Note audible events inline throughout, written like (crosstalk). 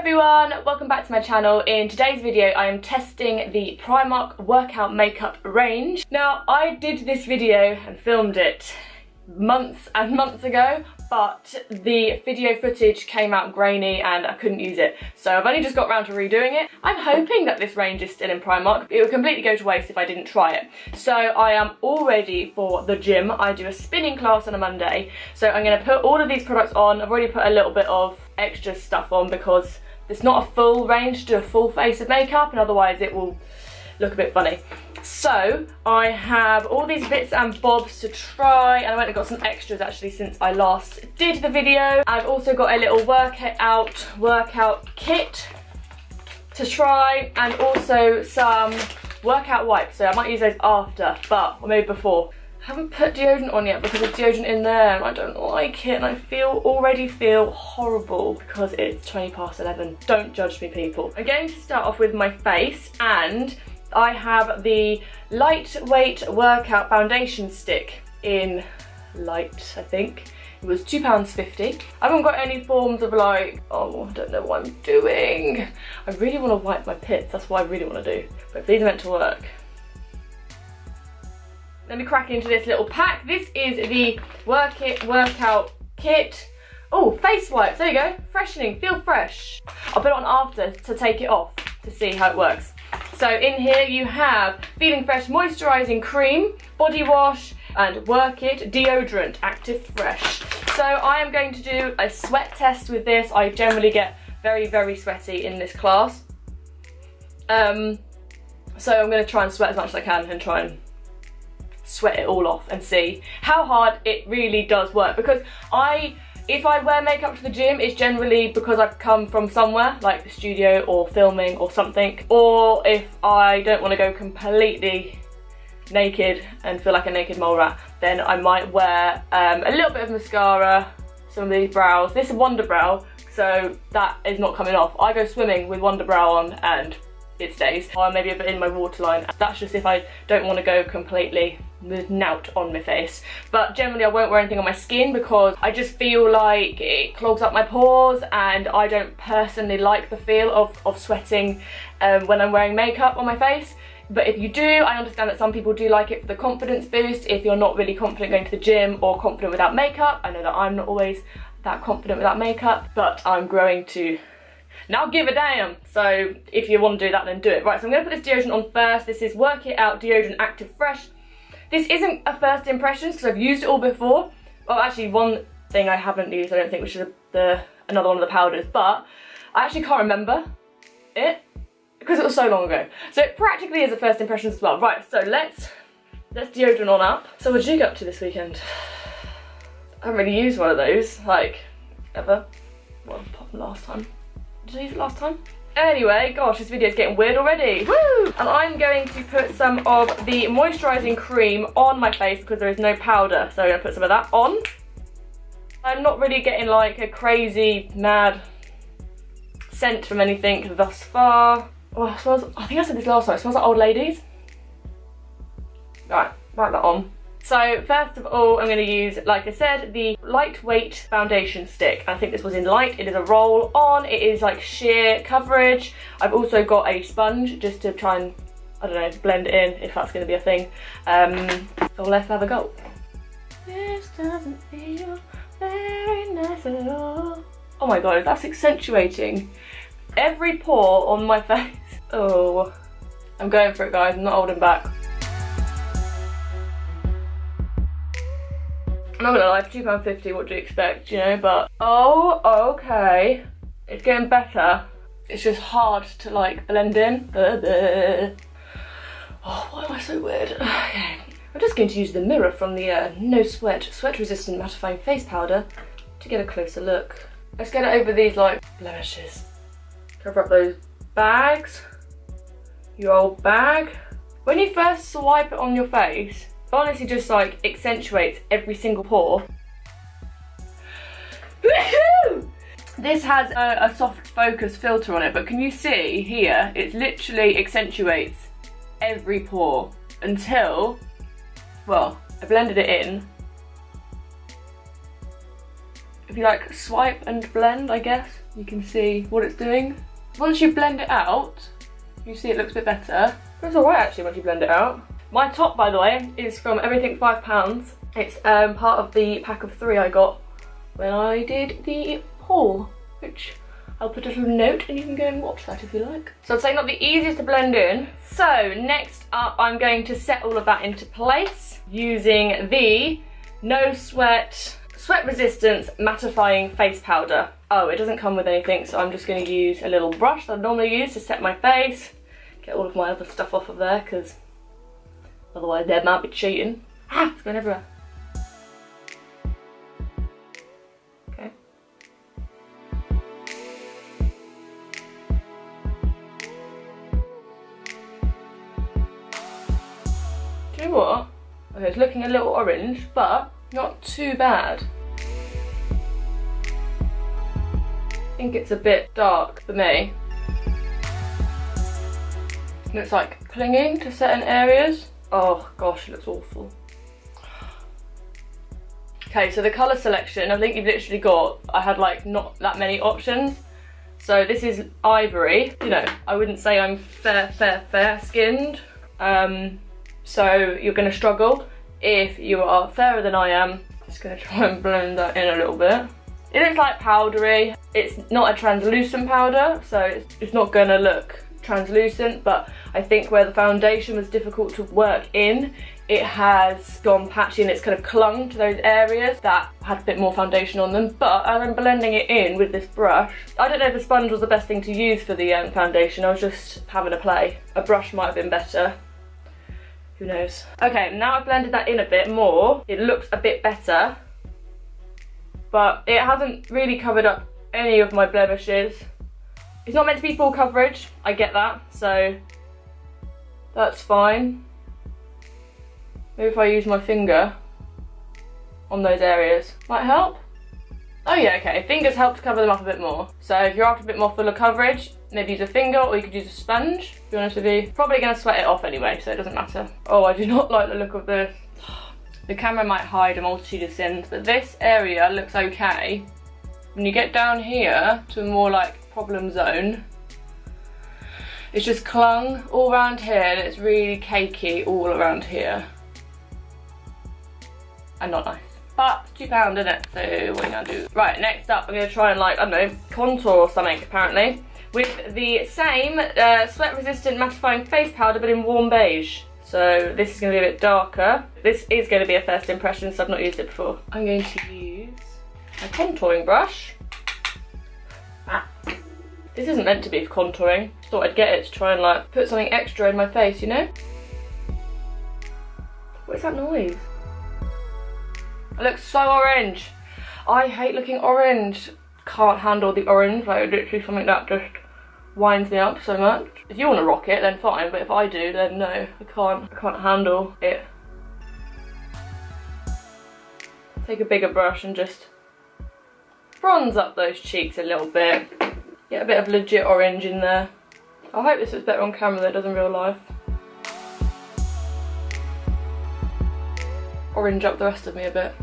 everyone, welcome back to my channel. In today's video I am testing the Primark workout makeup range. Now I did this video and filmed it months and months ago but the video footage came out grainy and I couldn't use it so I've only just got around to redoing it. I'm hoping that this range is still in Primark. It would completely go to waste if I didn't try it. So I am all ready for the gym. I do a spinning class on a Monday so I'm going to put all of these products on. I've already put a little bit of extra stuff on because it's not a full range to do a full face of makeup and otherwise it will look a bit funny. So I have all these bits and bobs to try and I went and got some extras actually since I last did the video. I've also got a little workout workout kit to try and also some workout wipes. So I might use those after but or maybe before. I haven't put deodorant on yet because there's deodorant in there and I don't like it and I feel already feel horrible because it's 20 past 11. Don't judge me people. I'm going to start off with my face and I have the lightweight workout foundation stick in light, I think. It was £2.50. I haven't got any forms of like, oh, I don't know what I'm doing. I really want to wipe my pits, that's what I really want to do. But these are meant to work. Let me crack into this little pack. This is the Work It Workout Kit. Oh, face wipes, there you go. Freshening, feel fresh. I'll put it on after to take it off to see how it works. So in here you have Feeling Fresh Moisturising Cream, Body Wash, and Work It Deodorant Active Fresh. So I am going to do a sweat test with this. I generally get very, very sweaty in this class. Um, so I'm going to try and sweat as much as I can and try and sweat it all off and see how hard it really does work because I if I wear makeup to the gym, it's generally because I've come from somewhere, like the studio or filming or something. Or if I don't want to go completely naked and feel like a naked mole rat, then I might wear um, a little bit of mascara, some of these brows. This is Wunderbrow, so that is not coming off. I go swimming with Wunderbrow on and it stays. Or maybe a bit in my waterline. That's just if I don't want to go completely with nout on my face. But generally I won't wear anything on my skin because I just feel like it clogs up my pores and I don't personally like the feel of, of sweating um, when I'm wearing makeup on my face. But if you do, I understand that some people do like it for the confidence boost. If you're not really confident going to the gym or confident without makeup, I know that I'm not always that confident without makeup, but I'm growing to now give a damn. So if you want to do that, then do it. Right, so I'm going to put this deodorant on first. This is Work It Out Deodorant Active Fresh. This isn't a first impressions because I've used it all before. Well, actually, one thing I haven't used, I don't think, which is the another one of the powders, but I actually can't remember it because it was so long ago. So it practically is a first impressions as well. Right, so let's let's deodorant on up. So what did you get up to this weekend? I haven't really used one of those, like, ever. Well, apart from last time. Did I use it last time? Anyway, gosh, this video is getting weird already. Woo! And I'm going to put some of the moisturising cream on my face because there is no powder. So I'm going to put some of that on. I'm not really getting like a crazy, mad scent from anything thus far. Oh, smells, I think I said this last time, it smells like old ladies. Right, write that on. So first of all, I'm going to use, like I said, the lightweight foundation stick. I think this was in light. It is a roll on. It is like sheer coverage. I've also got a sponge just to try and, I don't know, blend it in if that's going to be a thing. Um, so let's have a go. This doesn't feel very nice at all. Oh my god, that's accentuating every pore on my (laughs) face. Oh, I'm going for it guys, I'm not holding back. I'm not gonna lie, for £2.50, what do you expect, you know, but... Oh, okay. It's getting better. It's just hard to, like, blend in. (sighs) Oh, why am I so weird? (sighs) Okay. I'm just going to use the mirror from the uh, No Sweat Sweat Resistant Mattifying Face Powder to get a closer look. Let's get it over these, like, blemishes. Cover up those bags. Your old bag. When you first swipe it on your face, honestly just like accentuates every single pore. (laughs) This has a, a, soft focus filter on it, but can you see here, it literally accentuates every pore until, well, I blended it in. If you like swipe and blend, I guess. you can see what it's doing. Once you blend it out, you see it looks a bit better. It's alright actually once you blend it out. My top, by the way, is from Everything £5. It's um, part of the pack of three I got when I did the haul, which I'll put a little note and you can go and watch that if you like. So I'd say not the easiest to blend in. So next up, I'm going to set all of that into place using the No Sweat Sweat Resistance Mattifying Face Powder. Oh, it doesn't come with anything, so I'm just gonna use a little brush that I normally use to set my face, get all of my other stuff off of there, because otherwise they might be cheating. Ah, it's going everywhere. Do you know what? Okay, it's looking a little orange, but not too bad. I think it's a bit dark for me. And it's like clinging to certain areas. Oh gosh, it looks awful. Okay, so the colour selection, I think you've literally got, I had like not that many options. So this is ivory. You know, I wouldn't say I'm fair, fair, fair skinned. Um, so you're going to struggle. If you are fairer than I am, just to try and blend that in a little bit. It looks like powdery. It's not a translucent powder, so it's, it's not going to look translucent, but I think where the foundation was difficult to work in, it has gone patchy and it's kind of clung to those areas that had a bit more foundation on them. But as I'm blending it in with this brush, I don't know if a sponge was the best thing to use for the um, foundation. I was just having a play. A brush might have been better. Who knows? Okay, now I've blended that in a bit more. It looks a bit better, but it hasn't really covered up any of my blemishes. It's not meant to be full coverage, I get that, so that's fine. Maybe if I use my finger on those areas, might help. Oh yeah, okay, fingers help to cover them up a bit more. So if you're after a bit more fuller coverage, maybe use a finger or you could use a sponge, to be honest with you. Probably gonna sweat it off anyway, so it doesn't matter. Oh, I do (laughs) not like the look of this. The camera might hide a multitude of sins, but this area looks okay. When you get down here to more like problem zone, it's just clung all around here and it's really cakey all around here. And not nice. But it's two pound, isn't it? So what are you gonna do? Right, next up I'm gonna try and like, I don't know, contour or something apparently with the same uh, sweat resistant mattifying face powder but in warm beige. So this is going to be a bit darker. This is going to be a first impression so I've not used it before. I'm going to use a contouring brush. This isn't meant to be for contouring. Thought I'd get it to try and like put something extra in my face, you know? What is that noise? It looks so orange. I hate looking orange can't handle the orange, like literally something that just winds me up so much. If you want to rock it, then fine, but if I do, then no, I can't, I can't handle it. Take a bigger brush and just bronze up those cheeks a little bit. Get a bit of legit orange in there. I hope this is better on camera than it does in real life. Orange up the rest of me a bit.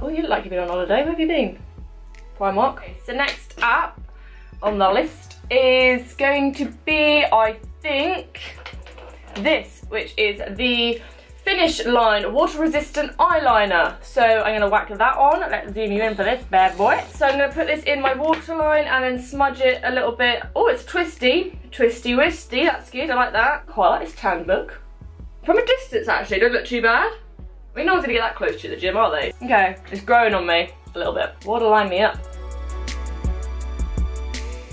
Oh, you look like you've been on holiday. Where have you been? Primark. Okay, so next up on the list is going to be, I think, this, which is the Finish Line Water Resistant Eyeliner. So I'm going to whack that on. Let's zoom you in for this bad boy. So I'm going to put this in my waterline and then smudge it a little bit. Oh, it's twisty. Twisty wisty. That's good. I like that. Quite like this tan look. From a distance, actually. Don't look too bad. I mean, no one's going to get that close to the gym, are they? Okay, it's growing on me a little bit. Waterline me up.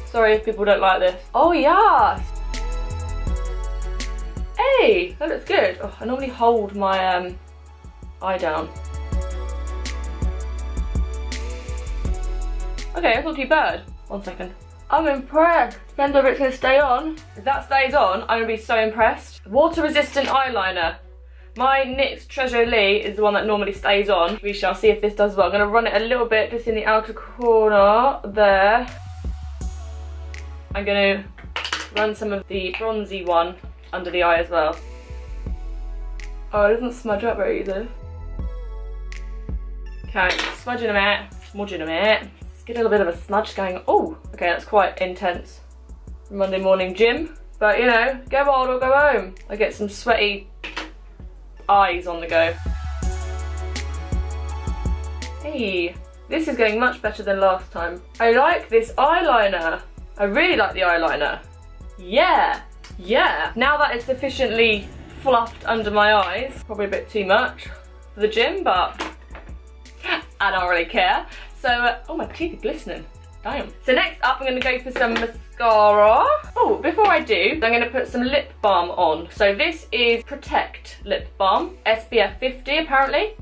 Sorry if people don't like this. Oh, yes. Hey, that looks good. Oh, I normally hold my um, eye down. Okay, that's not too bad. One second. I'm impressed. Depends whether it's to stay on. If that stays on, I'm to be so impressed. Water resistant eyeliner. My NYX Treasure Lee is the one that normally stays on. We shall see if this does well. I'm to run it a little bit just in the outer corner there. I'm to run some of the bronzy one under the eye as well. Oh, it doesn't smudge up very easily. Okay, smudging a bit, smudging a bit. Get a little bit of a smudge going. Oh, okay, that's quite intense. Monday morning gym. But you know, go wild or go home. I get some sweaty eyes on the go. Hey, this is going much better than last time. I like this eyeliner. I really like the eyeliner. Yeah, yeah. Now that it's sufficiently fluffed under my eyes, probably a bit too much for the gym, but (laughs) I don't really care. So, uh, oh my teeth are glistening. Damn. So next up, I'm gonna go for some mascara. Oh, before I do, I'm gonna put some lip balm on. So this is Protect Lip Balm, SPF 50 apparently.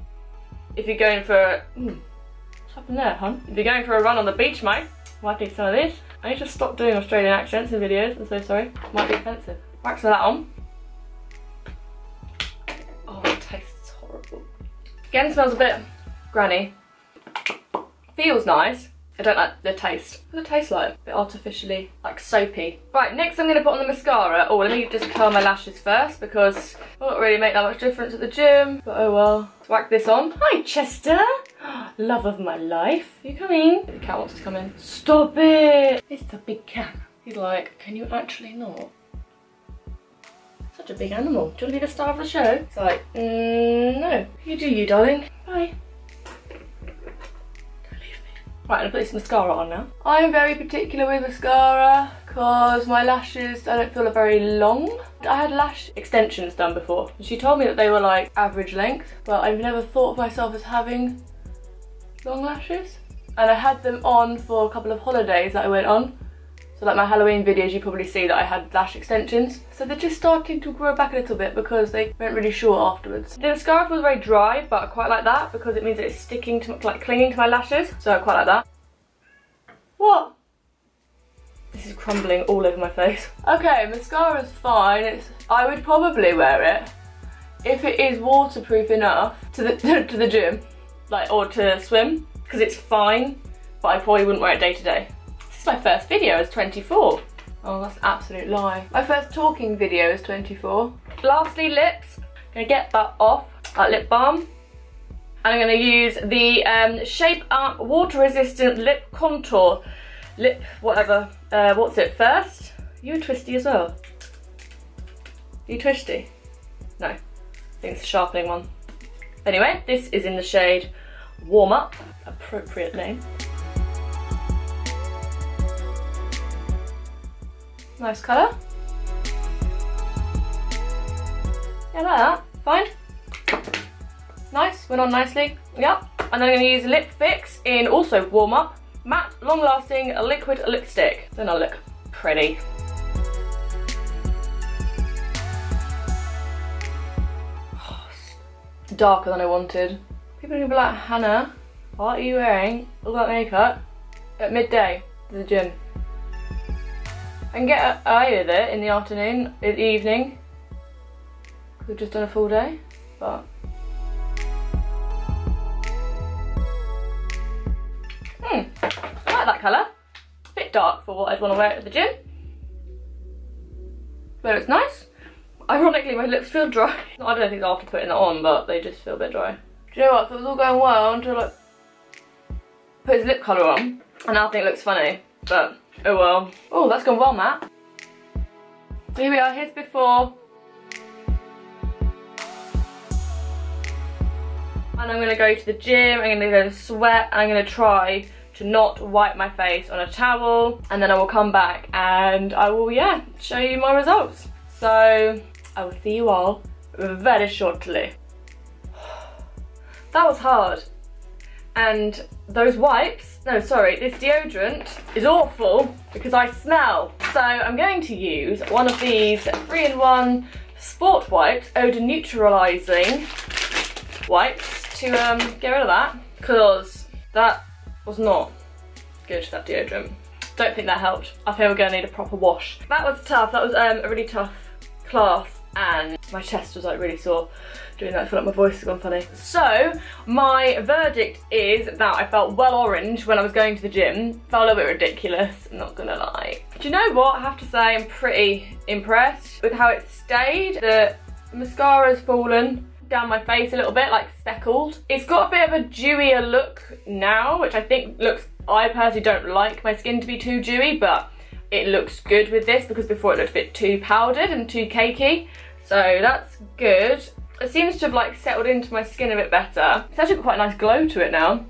If you're going for, mm, what's happened there, hon? If you're going for a run on the beach, mate, might need some of this. I need to stop doing Australian accents in videos, I'm so sorry. Might be offensive. Wax that on. Oh, it tastes horrible. Again, smells a bit granny. Feels nice. I don't like the taste. What does it taste like? A bit artificially, like soapy. Right, next I'm going to put on the mascara. Oh, let me just curl my lashes first because it won't really make that much difference at the gym. But oh well. Let's whack this on. Hi, Chester. Love of my life. Are you coming? The cat wants to come in. Stop it. It's a big cat. He's like, can you actually not? Such a big animal. Do you want to be the star of the show? It's like, mm, no. You do you, darling. Bye. Right, I'm gonna put this mascara on now. I'm very particular with mascara because my lashes, I don't feel are very long. I had lash extensions done before. She told me that they were like average length, but I've never thought of myself as having long lashes. And I had them on for a couple of holidays that I went on. So like my Halloween videos, you probably see that I had lash extensions. So they're just starting to grow back a little bit because they weren't really short afterwards. The mascara feels very dry, but I quite like that because it means it's sticking to, like clinging to my lashes. So I quite like that. What? This is crumbling all over my face. Okay, mascara's fine. It's, I would probably wear it if it is waterproof enough to the, (laughs) to the gym, like, or to swim, because it's fine, but I probably wouldn't wear it day to day. This is my first video as 24. Oh, that's an absolute lie. My first talking video is 24. Lastly, lips. I'm Gonna get that off, that lip balm. And I'm gonna use the um, Shape Up Water Resistant Lip Contour. Lip, whatever. Uh, what's it, first? You twisty as well? You twisty? No, I think it's a sharpening one. Anyway, this is in the shade Warm Up, appropriate name. Nice colour. Yeah, like that. Fine. Nice, went on nicely. Yep. And then I'm going to use Lip Fix in also Warm Up. Matte, long lasting liquid lipstick. Then I'll look pretty. Darker than I wanted. People are gonna be like, Hannah, what are you wearing all that makeup at midday to the gym? I can get away with it in the afternoon, in the evening. We've just done a full day, but. Hmm, I like that colour. A Bit dark for what I'd want to wear at the gym. But it's nice. Ironically, my lips feel dry. I don't think after putting that on, but they just feel a bit dry. Do you know what? So it was all going well until I put his lip colour on. And now I think it looks funny, but oh well. Oh, that's gone well, Matt. So here we are, here's before. And I'm gonna go to the gym, I'm gonna go to sweat, and I'm gonna try to not wipe my face on a towel. And then I will come back and I will, yeah, show you my results. So I will see you all very shortly. That was hard. And those wipes, no sorry, this deodorant is awful because I smell. So I'm going to use one of these 3-in-1 Sport Wipes, odor neutralizing wipes to um, get rid of that because that was not good, that deodorant. Don't think that helped. I think we're gonna need a proper wash. That was tough, that was um, a really tough class and my chest was like really sore doing that. I feel like my voice has gone funny. So my verdict is that I felt well orange when I was going to the gym. Felt a little bit ridiculous, I'm not gonna lie. Do you know what? I have to say I'm pretty impressed with how it stayed. The mascara's fallen down my face a little bit, like speckled. It's got a bit of a dewier look now, which I think looks I personally don't like my skin to be too dewy, but it looks good with this because before it looked a bit too powdered and too cakey. So that's good. It seems to have like settled into my skin a bit better. It's actually got quite a nice glow to it now.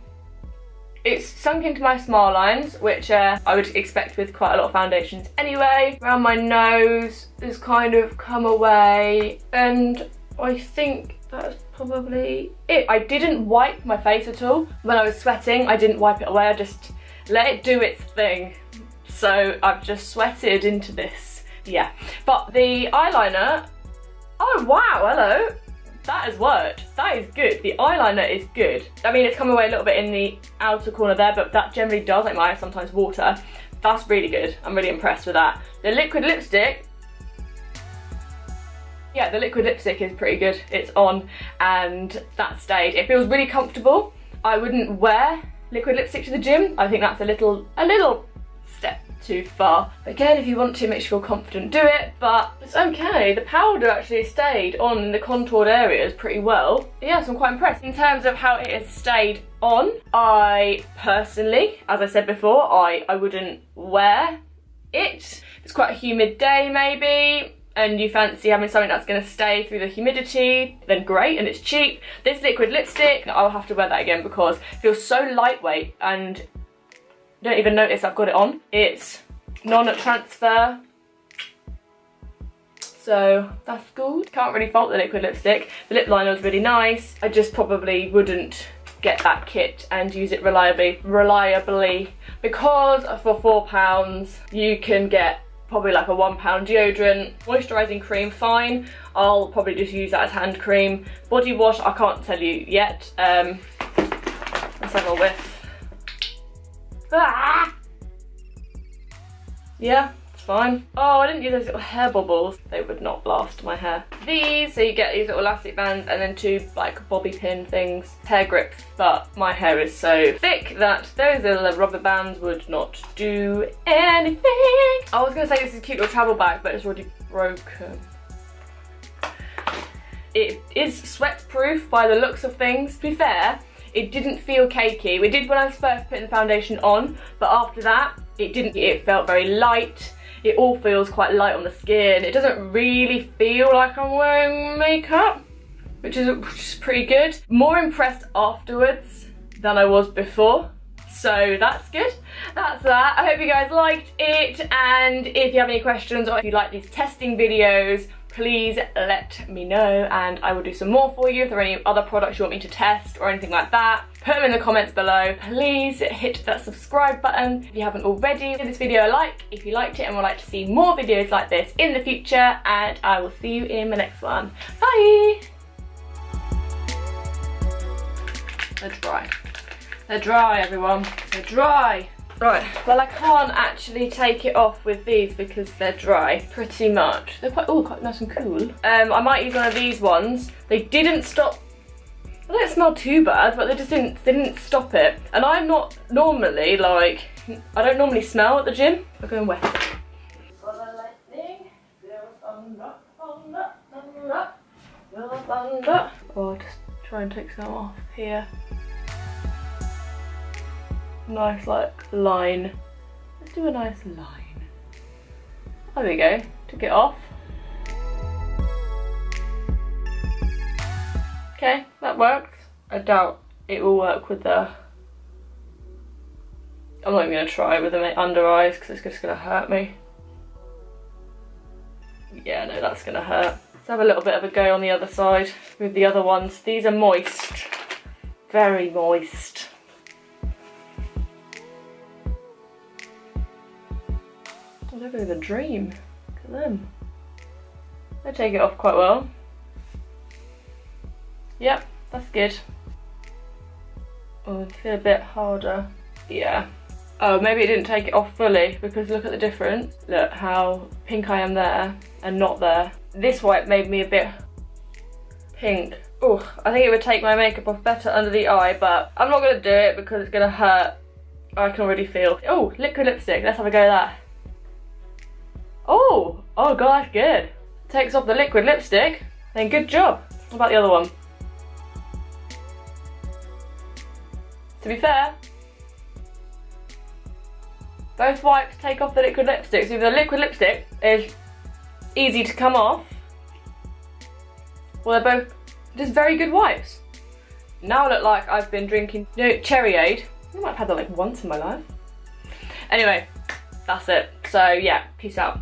It's sunk into my smile lines, which uh, I would expect with quite a lot of foundations anyway. Around my nose has kind of come away. And I think that's probably it. I didn't wipe my face at all. When I was sweating, I didn't wipe it away. I just let it do its thing. So I've just sweated into this. Yeah. But the eyeliner, oh wow, hello that has worked. That is good. The eyeliner is good. I mean, it's come away a little bit in the outer corner there, but that generally does, like my eyes sometimes water. That's really good. I'm really impressed with that. The liquid lipstick, yeah, the liquid lipstick is pretty good. It's on and that stayed. It feels really comfortable. I wouldn't wear liquid lipstick to the gym. I think that's a little, a little step too far. Again, if you want to, make sure you feel confident, do it, but it's okay. The powder actually stayed on the contoured areas pretty well. Yes, I'm quite impressed. In terms of how it has stayed on, I personally, as I said before, I, I wouldn't wear it. It's quite a humid day maybe, and you fancy having something that's going to stay through the humidity, then great, and it's cheap. This liquid lipstick, I'll have to wear that again because it feels so lightweight and don't even notice I've got it on. It's non-transfer. So that's good. Can't really fault the liquid lipstick. The lip liner was really nice. I just probably wouldn't get that kit and use it reliably, reliably because for four pounds you can get probably like a one pound deodorant. Moisturising cream, fine. I'll probably just use that as hand cream. Body wash, I can't tell you yet. Um, let's have a whiff. Ah! Yeah, it's fine. Oh, I didn't use those little hair bubbles. They would not blast my hair. These, so you get these little elastic bands and then two like bobby pin things, hair grips, but my hair is so thick that those little rubber bands would not do anything. I was gonna say this is a cute little travel bag, but it's already broken. It is sweat proof by the looks of things. To be fair, it didn't feel cakey. We did when I was first putting the foundation on, but after that, it didn't. It felt very light. It all feels quite light on the skin. It doesn't really feel like I'm wearing makeup, which is, which is pretty good. More impressed afterwards than I was before. So that's good. That's that. I hope you guys liked it. And if you have any questions or if you like these testing videos, please let me know and I will do some more for you if there are any other products you want me to test or anything like that. Put them in the comments below. Please hit that subscribe button if you haven't already. Give this video a like if you liked it and would like to see more videos like this in the future and I will see you in the next one. Bye! They're dry. They're dry everyone. They're dry. Right, well I can't actually take it off with these because they're dry, pretty much. They're quite, oh, quite nice and cool. Um, I might use one of these ones. They didn't stop, they don't smell too bad, but they just didn't, they didn't stop it. And I'm not normally like, I don't normally smell at the gym. I'm going wet. Oh, I'll just try and take some off here nice like line. Let's do a nice line. There we go, took it off. Okay, that worked. I doubt it will work with the... I'm not even going to try with the under eyes because it's just going to hurt me. Yeah, no, that's going to hurt. Let's have a little bit of a go on the other side with the other ones. These are moist, very moist. Of a dream. Look at them. They take it off quite well. Yep, that's good. Oh, I feel a bit harder. Yeah. Oh, maybe it didn't take it off fully because look at the difference. Look how pink I am there and not there. This white made me a bit pink. Oh, I think it would take my makeup off better under the eye, but I'm not gonna do it because it's gonna hurt. I can already feel. Oh, liquid lipstick. Let's have a go at that. Oh, oh gosh, good. Takes off the liquid lipstick, then good job. What about the other one? To be fair, both wipes take off the liquid lipstick. So the liquid lipstick is easy to come off. Well, they're both just very good wipes. Now I look like I've been drinking you know, Cherryade. I might have had that like once in my life. Anyway, that's it. So yeah, peace out.